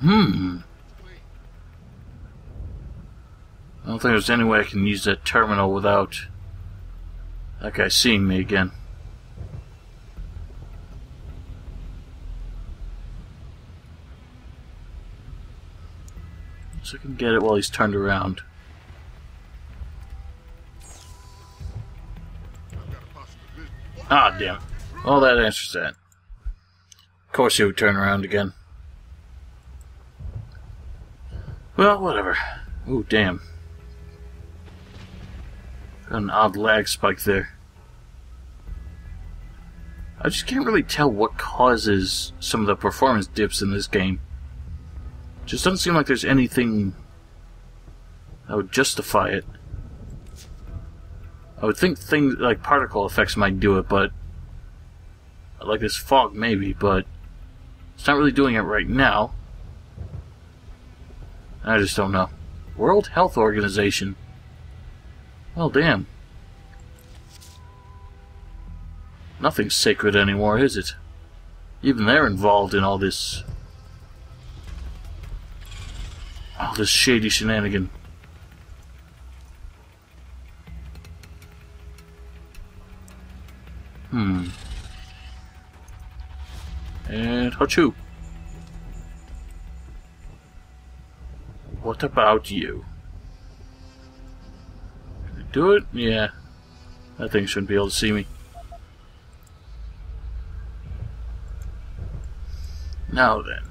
Hmm. I don't think there's any way I can use that terminal without that guy seeing me again. So I can get it while he's turned around. Ah, damn. Well, that answers that. Of course he would turn around again. Well, whatever. Oh, damn. Got an odd lag spike there. I just can't really tell what causes some of the performance dips in this game. Just doesn't seem like there's anything that would justify it. I would think things like particle effects might do it, but like this fog maybe, but it's not really doing it right now. I just don't know. World Health Organization. Well, damn. Nothing's sacred anymore, is it? Even they're involved in all this. All this shady shenanigan. Hmm. And Hachu. What about you? Do it? Yeah. That thing shouldn't be able to see me. Now then.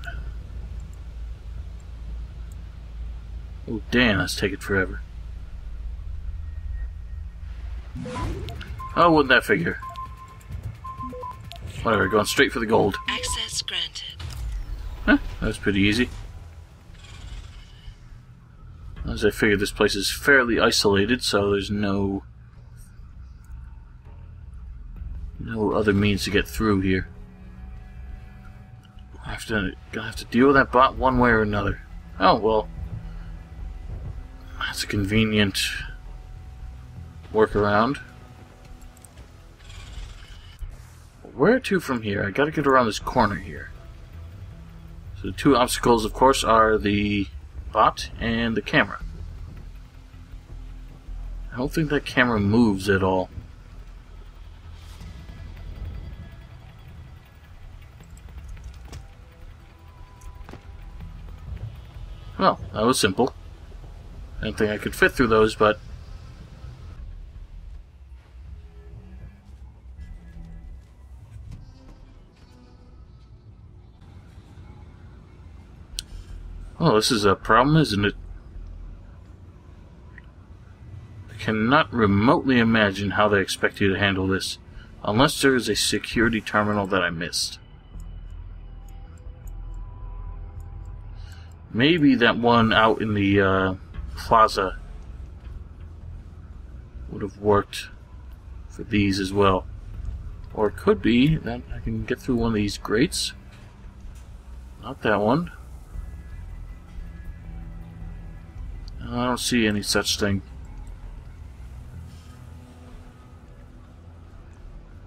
Oh, damn, that's taking forever. Oh, wouldn't that figure? Whatever, going straight for the gold. Access granted. Huh, that was pretty easy. As I figure this place is fairly isolated, so there's no no other means to get through here. I have to gonna have to deal with that bot one way or another. Oh well, that's a convenient workaround. Where to from here? I gotta get around this corner here. So the two obstacles, of course, are the bot and the camera. I don't think that camera moves at all. Well, that was simple. I didn't think I could fit through those, but Oh, this is a problem, isn't it? I cannot remotely imagine how they expect you to handle this, unless there is a security terminal that I missed. Maybe that one out in the uh, plaza would have worked for these as well. Or it could be that I can get through one of these grates. Not that one. I don't see any such thing.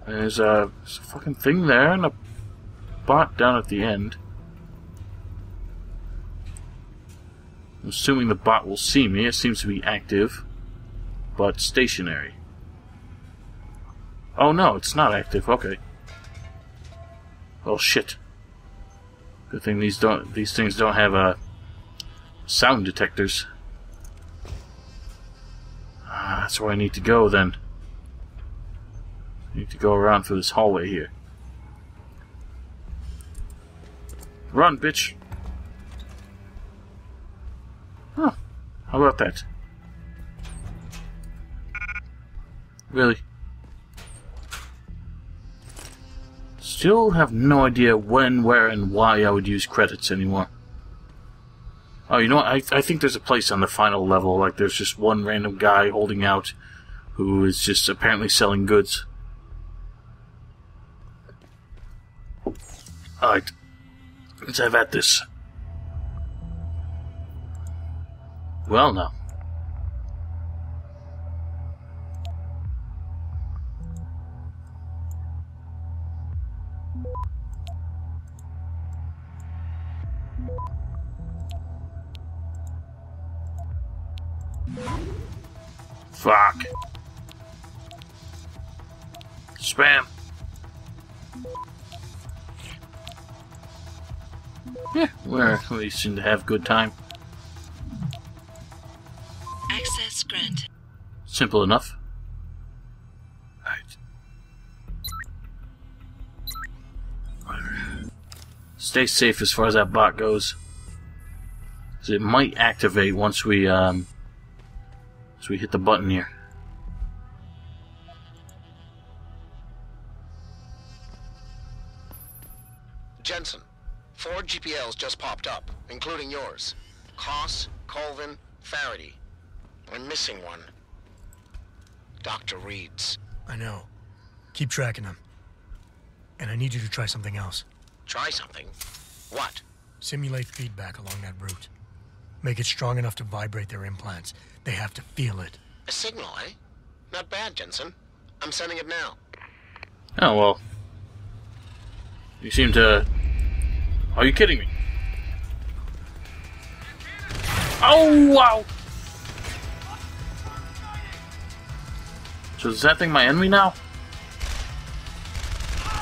There's a, there's a fucking thing there and a bot down at the end. I'm assuming the bot will see me. It seems to be active, but stationary. Oh no, it's not active. Okay. Well, shit. Good thing these don't these things don't have uh, sound detectors. Ah, that's where I need to go then. Need to go around through this hallway here. Run, bitch! Huh. How about that? Really? Still have no idea when, where, and why I would use credits anymore. Oh, you know what? I, I think there's a place on the final level, like there's just one random guy holding out who is just apparently selling goods. Alright. Let's have at this. Well, now. Fuck. Spam. Yeah, we're, we seem to have good time. Access granted. Simple enough. Alright. Stay safe as far as that bot goes. 'Cause it might activate once we um once we hit the button here. Just popped up, including yours. Koss, Colvin, Faraday. I'm missing one. Dr. Reed's. I know. Keep tracking them. And I need you to try something else. Try something. What? Simulate feedback along that route. Make it strong enough to vibrate their implants. They have to feel it. A signal, eh? Not bad, Jensen. I'm sending it now. Oh well. You seem to Are you kidding me? Oh wow! So is that thing my enemy now?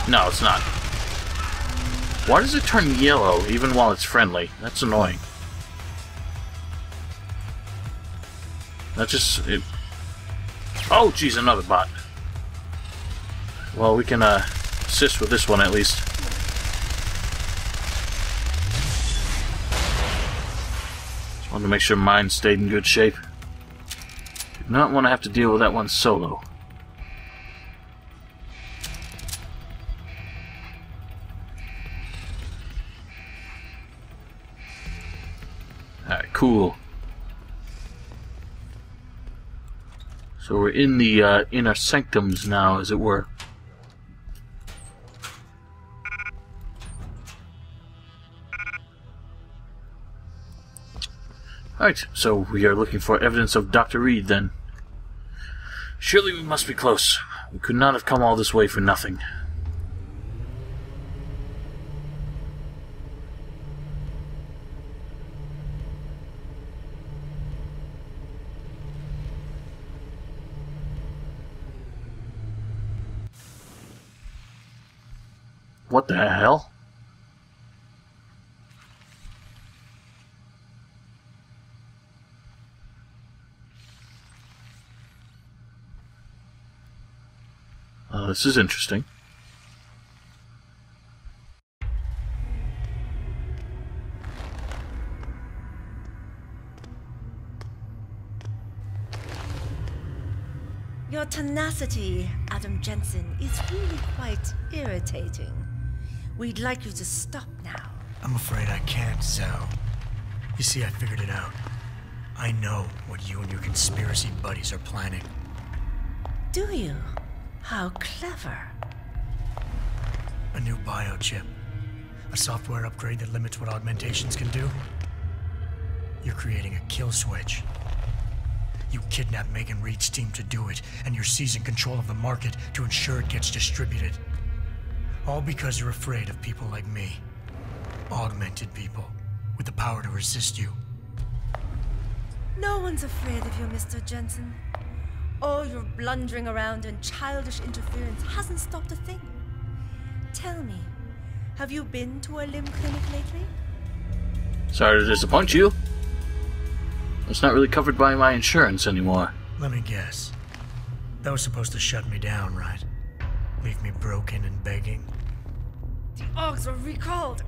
No, it's not. Why does it turn yellow even while it's friendly? That's annoying. That just... It... Oh, geez, another bot. Well, we can uh, assist with this one at least. Wanted to make sure mine stayed in good shape. Did not want to have to deal with that one solo. Alright, cool. So we're in the uh, inner sanctums now, as it were. Alright, so we are looking for evidence of Dr. Reed then. Surely we must be close. We could not have come all this way for nothing. What the hell? Uh, this is interesting. Your tenacity, Adam Jensen, is really quite irritating. We'd like you to stop now. I'm afraid I can't, Zhao. You see, I figured it out. I know what you and your conspiracy buddies are planning. Do you? How clever. A new biochip. A software upgrade that limits what augmentations can do. You're creating a kill switch. You kidnapped Megan Reed's team to do it, and you're seizing control of the market to ensure it gets distributed. All because you're afraid of people like me. Augmented people, with the power to resist you. No one's afraid of you, Mr. Jensen. All your blundering around and childish interference hasn't stopped a thing. Tell me, have you been to a limb clinic lately? Sorry to disappoint you. It's not really covered by my insurance anymore. Let me guess. That was supposed to shut me down, right? Leave me broken and begging. The Augs were recalled.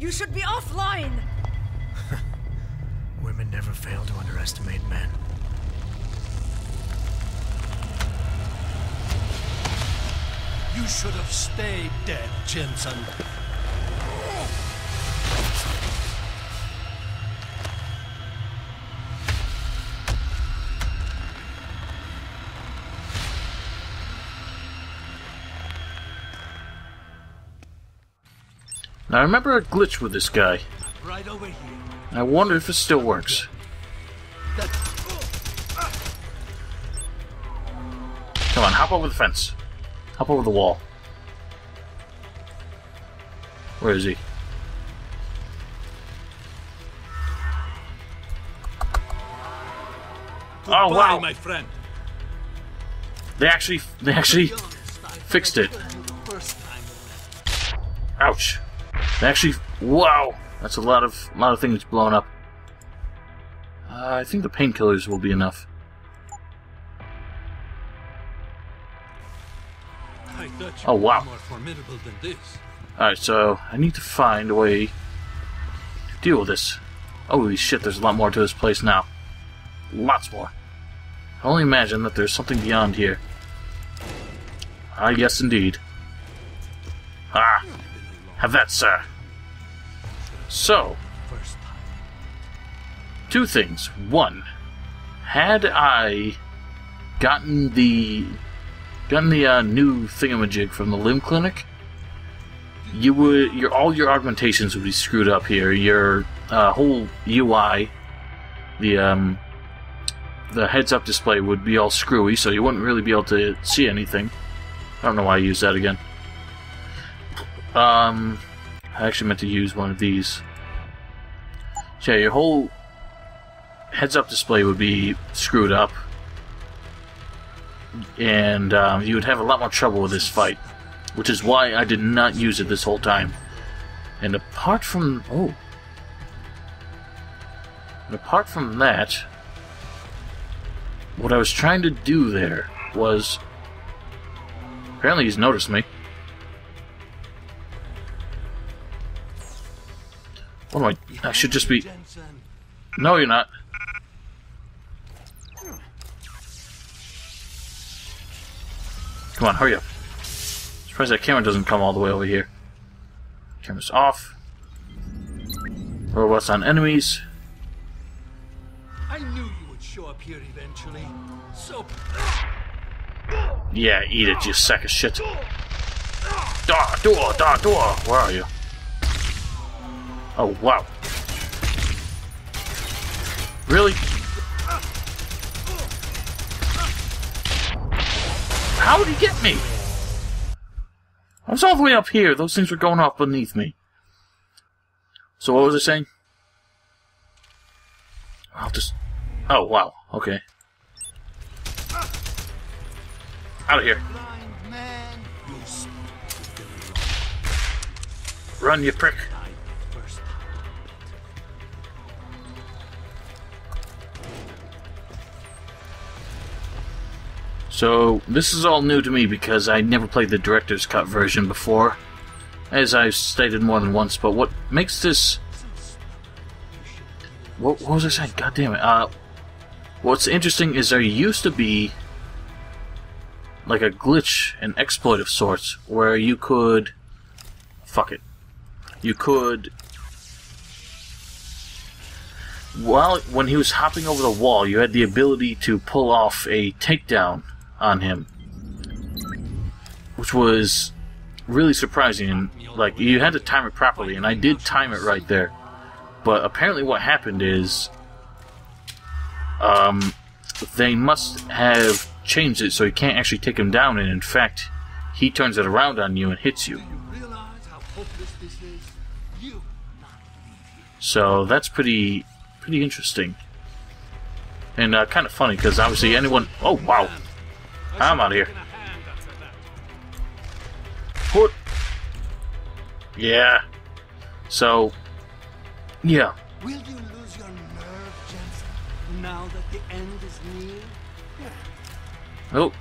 You should be offline. Women never fail to underestimate men. You should have stayed dead, Jensen. Now I remember a glitch with this guy. Right over here. I wonder if it still works. That Come on, hop over the fence. Hop over the wall. Where is he? Oh, wow. my friend. They actually, they actually fixed it. Ouch. They actually, wow. That's a lot of, lot of things blown up. Uh, I think the painkillers will be enough. Oh, wow. more formidable than this. Alright, so I need to find a way to deal with this. Holy shit, there's a lot more to this place now. Lots more. I only imagine that there's something beyond here. Ah, yes, indeed. Ah, have that, sir. So, two things. One, had I gotten the gotten the uh, new thingamajig from the limb clinic, you would your all your augmentations would be screwed up here. Your uh, whole UI, the um, the heads up display would be all screwy, so you wouldn't really be able to see anything. I don't know why I used that again. Um, I actually meant to use one of these. So yeah, your whole heads-up display would be screwed up, and um, you would have a lot more trouble with this fight, which is why I did not use it this whole time. And apart from oh, and apart from that, what I was trying to do there was apparently he's noticed me. What am I? I should just be. No, you're not. Come on, hurry up. Surprised that camera doesn't come all the way over here. Camera's off. Robots on enemies. I knew you would show up here eventually. So Yeah, eat it, you sack of shit. Da, door, da, door. Where are you? Oh, wow. Really? How did he get me? I was all the way up here. Those things were going off beneath me. So what was I saying? I'll just... Oh, wow. Okay. Out of here. blind man, you speak Run, you prick. So, this is all new to me because I never played the director's cut version before, as I've stated more than once, but what makes this. What, what was I saying? God damn it. Uh, what's interesting is there used to be like a glitch, an exploit of sorts, where you could. Fuck it. You could. While when he was hopping over the wall, you had the ability to pull off a takedown on him, which was really surprising. Like you had to time it properly, and I did time it right there. But apparently, what happened is, um, they must have changed it so you can't actually take him down, and in fact, he turns it around on you and hits you. So that's pretty, pretty interesting, and uh, kind of funny because obviously anyone. Oh wow! I'm out of here. Put. Yeah. So. Yeah. Will you lose your nerve, Jensen? Now that the end is near? Oh.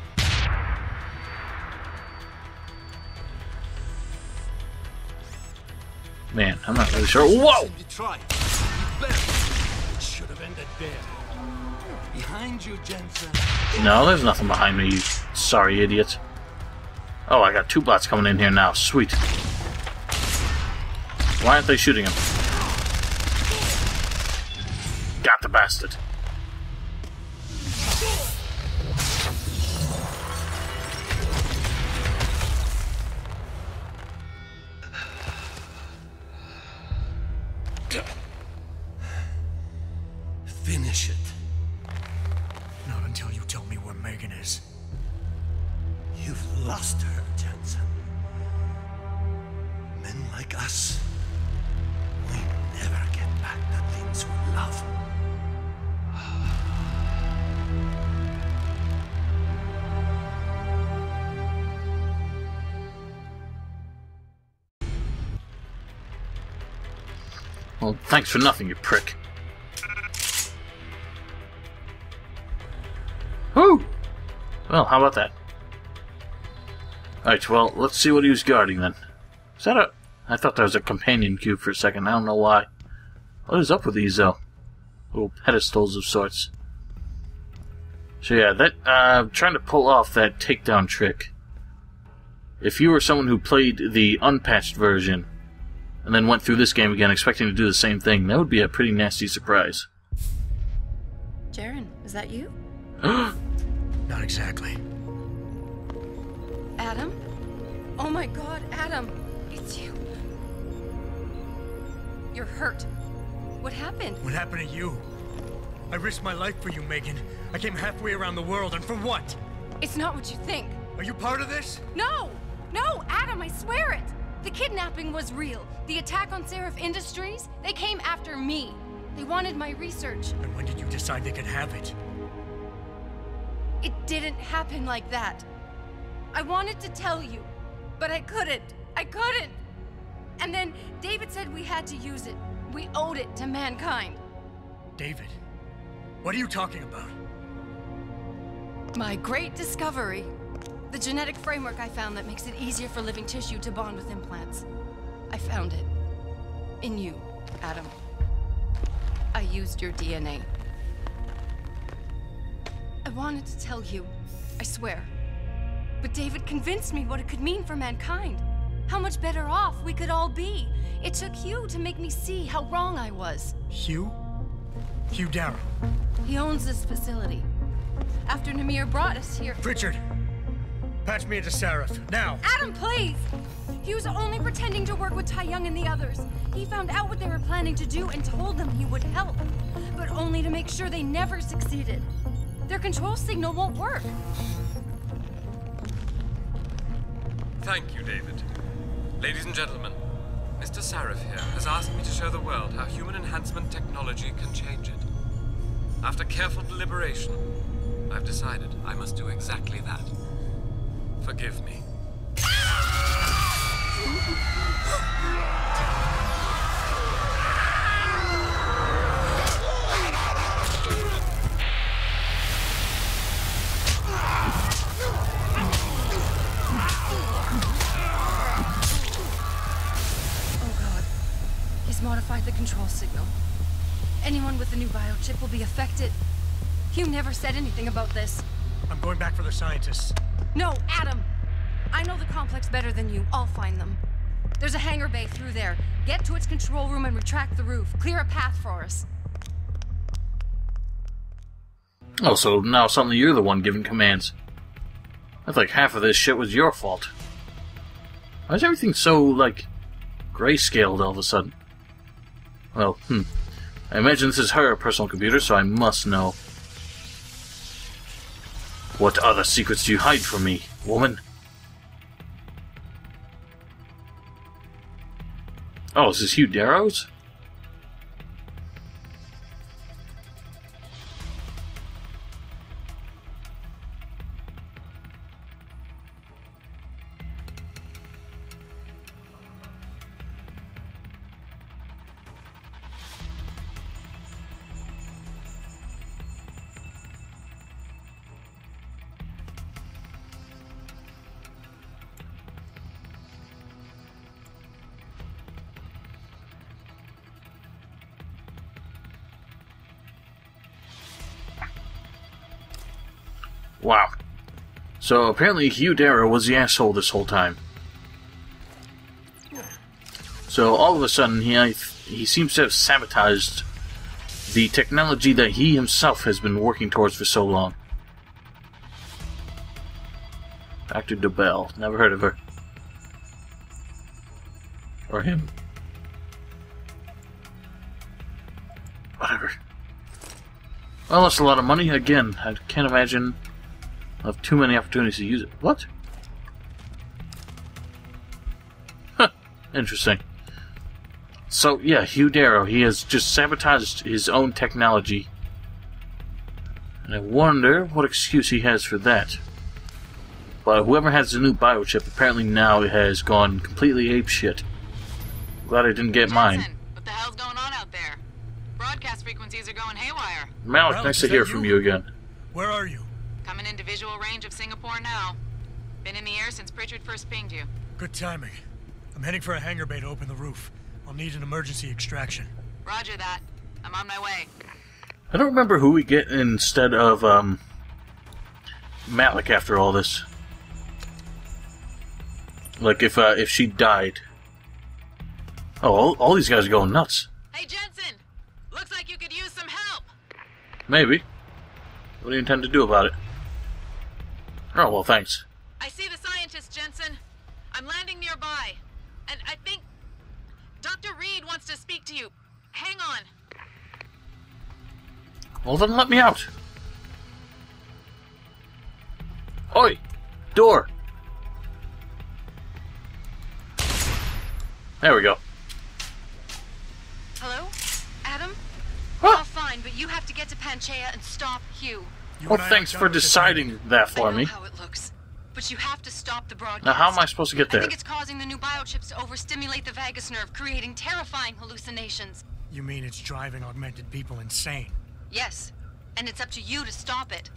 Man, I'm not really sure. Whoa! You tried. You better. It should have ended there. Behind you, Jensen. No, there's nothing behind me, you sorry idiot. Oh, I got two bots coming in here now. Sweet. Why aren't they shooting him? Got the bastard. Well, thanks for nothing, you prick. Whew! Well, how about that? Alright, well, let's see what he was guarding then. Is that a... I thought that was a companion cube for a second. I don't know why. What is up with these, though? Little pedestals of sorts. So yeah, that, uh, trying to pull off that takedown trick. If you were someone who played the unpatched version, and then went through this game again expecting to do the same thing, that would be a pretty nasty surprise. Jaron, is that you? Not exactly. Adam? Oh my god, Adam! It's you. You're hurt. What happened? What happened to you? I risked my life for you, Megan. I came halfway around the world, and for what? It's not what you think. Are you part of this? No! No, Adam, I swear it! The kidnapping was real. The attack on Sarif Industries, they came after me. They wanted my research. And when did you decide they could have it? It didn't happen like that. I wanted to tell you, but I couldn't. I couldn't. And then David said we had to use it. We owed it to mankind. David, what are you talking about? My great discovery. The genetic framework I found that makes it easier for living tissue to bond with implants. I found it. In you, Adam. I used your DNA. I wanted to tell you, I swear. But David convinced me what it could mean for mankind. How much better off we could all be. It took Hugh to make me see how wrong I was. Hugh? Hugh Darrow. He owns this facility. After Namir brought us here. Richard! Patch me into Sarif, now! Adam, please! He was only pretending to work with Tai Yong and the others. He found out what they were planning to do and told them he would help. But only to make sure they never succeeded. Their control signal won't work. Thank you, David. Ladies and gentlemen, Mr. Sarif here has asked me to show the world how human enhancement technology can change it. After careful deliberation, I've decided I must do exactly that. Forgive me. Oh god. He's modified the control signal. Anyone with the new biochip will be affected. Hugh never said anything about this. I'm going back for the scientists. No, Adam! I know the complex better than you. I'll find them. There's a hangar bay through there. Get to its control room and retract the roof. Clear a path for us. Oh, so now suddenly you're the one giving commands. I think half of this shit was your fault. Why is everything so, like, grayscaled all of a sudden? Well, hmm. I imagine this is her personal computer, so I must know. What other secrets do you hide from me, woman? Oh, is this Hugh Darrow's? Wow. So apparently Hugh Darrow was the asshole this whole time. So all of a sudden he he seems to have sabotaged the technology that he himself has been working towards for so long. Dr. DeBell. Never heard of her. Or him. Whatever. Well, that's a lot of money. Again, I can't imagine I'll have too many opportunities to use it. What? Huh. Interesting. So, yeah, Hugh Darrow, he has just sabotaged his own technology. And I wonder what excuse he has for that. But whoever has the new biochip, apparently now it has gone completely apeshit. Glad I didn't get mine. What the hell's going on out there? Broadcast frequencies are going haywire. Malik, Malik, nice to hear you? from you again. Where are you? Coming into visual range of Singapore now. Been in the air since Pritchard first pinged you. Good timing. I'm heading for a hangar bay to open the roof. I'll need an emergency extraction. Roger that. I'm on my way. I don't remember who we get instead of um, Malik after all this. Like if uh, if she died. Oh, all, all these guys are going nuts. Hey, Jensen! Looks like you could use some help! Maybe. What do you intend to do about it? Oh well, thanks. I see the scientist, Jensen. I'm landing nearby. And I think. Dr. Reed wants to speak to you. Hang on. Well then, let me out. Oi, door. There we go. Hello? Adam? Ah. All fine, but you have to get to Panchaea and stop Hugh. You Well, thanks for done with this deciding that for me. how it looks, but you have to stop the broadcast. Now, how am I supposed to get there? I think it's causing the new biochips to overstimulate the vagus nerve, creating terrifying hallucinations. You mean it's driving augmented people insane? Yes, and it's up to you to stop it.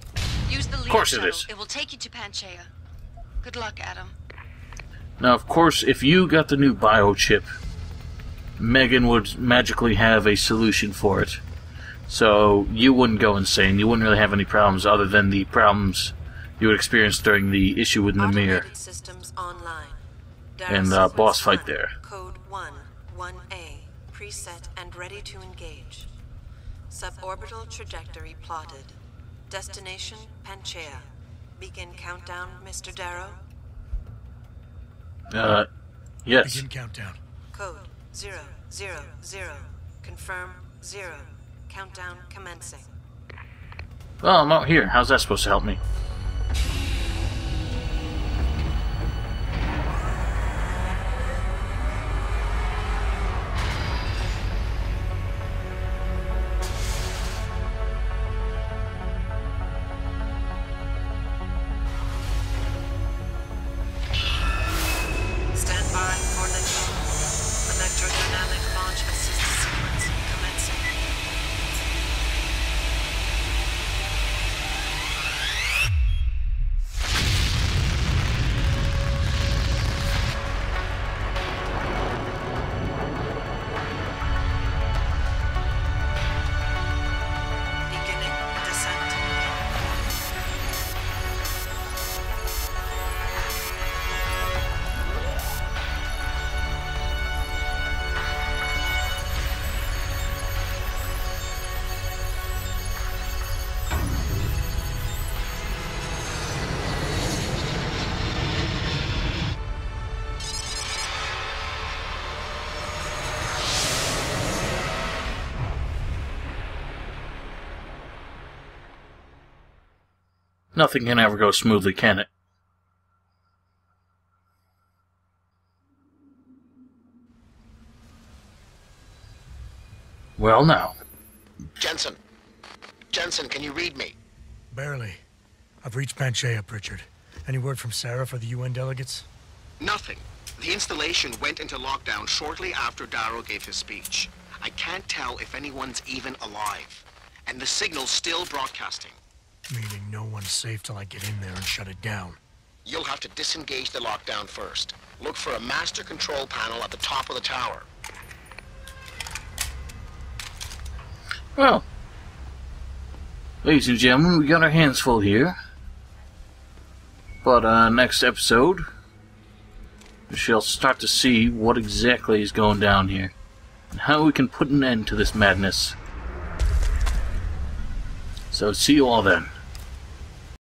Use the Leo course it shuttle. is. It will take you to Panchaea. Good luck, Adam. Now, of course, if you got the new biochip, Megan would magically have a solution for it. So you wouldn't go insane. You wouldn't really have any problems other than the problems you would experience during the issue with Namir Automated systems online. and uh, boss fight there. Code 1, 1A, preset and ready to engage. Suborbital trajectory plotted. Destination Panchaea. Begin countdown, Mr. Darrow. Uh, yes. Begin countdown. Code 000. Confirm 0. Countdown commencing. Well, I'm out here. How's that supposed to help me? Nothing can ever go smoothly, can it? Well, now. Jensen. Jensen, can you read me? Barely. I've reached Panchaea, Pritchard. Any word from Sarif or the UN delegates? Nothing. The installation went into lockdown shortly after Darrow gave his speech. I can't tell if anyone's even alive. And the signal's still broadcasting. Meaning no one's safe till I get in there and shut it down. You'll have to disengage the lockdown first. Look for a master control panel at the top of the tower. Well, ladies and gentlemen, we got our hands full here. But uh, next episode, we shall start to see what exactly is going down here and how we can put an end to this madness. So, see you all then.